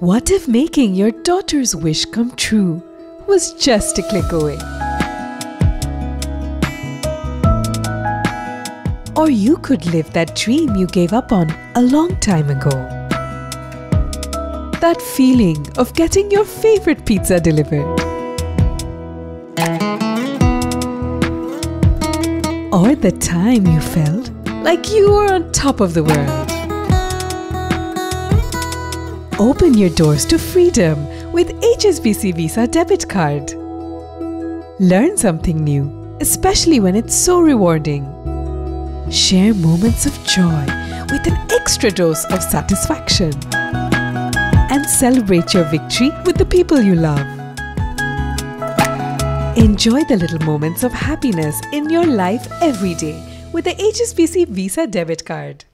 What if making your daughter's wish come true was just a click away? Or you could live that dream you gave up on a long time ago. That feeling of getting your favorite pizza delivered. Or the time you felt like you were on top of the world. Open your doors to freedom with HSBC Visa debit card. Learn something new, especially when it's so rewarding. Share moments of joy with an extra dose of satisfaction. And celebrate your victory with the people you love. Enjoy the little moments of happiness in your life every day with the HSBC Visa debit card.